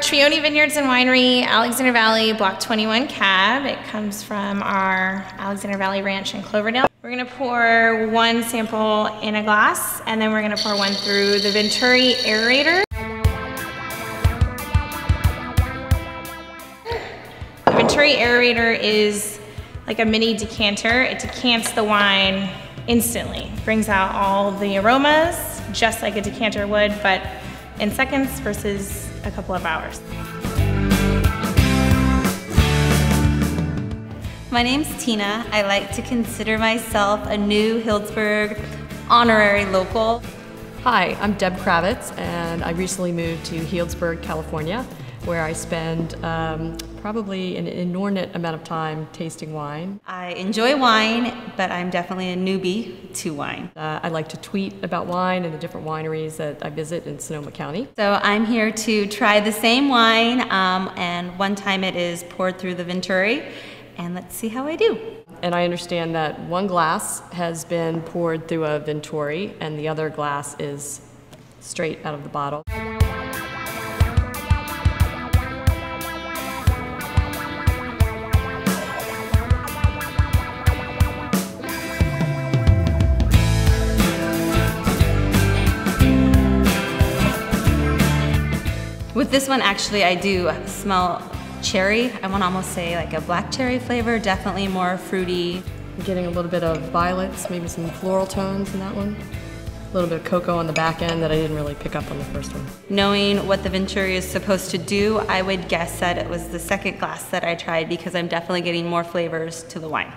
Trione Vineyards and Winery, Alexander Valley, Block 21 Cab. It comes from our Alexander Valley Ranch in Cloverdale. We're gonna pour one sample in a glass, and then we're gonna pour one through the Vinturi aerator. The Vinturi aerator is like a mini decanter. It decants the wine instantly, brings out all the aromas, just like a decanter would, but in seconds versus a couple of hours. My name's Tina. I like to consider myself a new Healdsburg honorary local. Hi, I'm Deb Kravitz, and I recently moved to Healdsburg, California, where I spend um, probably an inordinate amount of time tasting wine. I enjoy wine, but I'm definitely a newbie to wine. Uh, I like to tweet about wine and the different wineries that I visit in Sonoma County. So I'm here to try the same wine, um, and one time it is poured through the Vinturi, and let's see how I do. And I understand that one glass has been poured through a Vinturi, and the other glass is straight out of the bottle. With this one, actually, I do smell cherry. I want to almost say like a black cherry flavor, definitely more fruity. I'm getting a little bit of violets, maybe some floral tones in that one. A little bit of cocoa on the back end that I didn't really pick up on the first one. Knowing what the Vinturi is supposed to do, I would guess that it was the second glass that I tried because I'm definitely getting more flavors to the wine.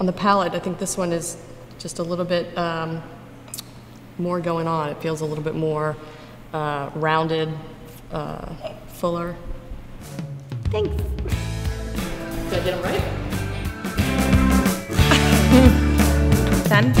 On the palate, I think this one is just a little bit um, more going on. It feels a little bit more uh, rounded, uh, fuller. Thanks. Did I get them right? Done?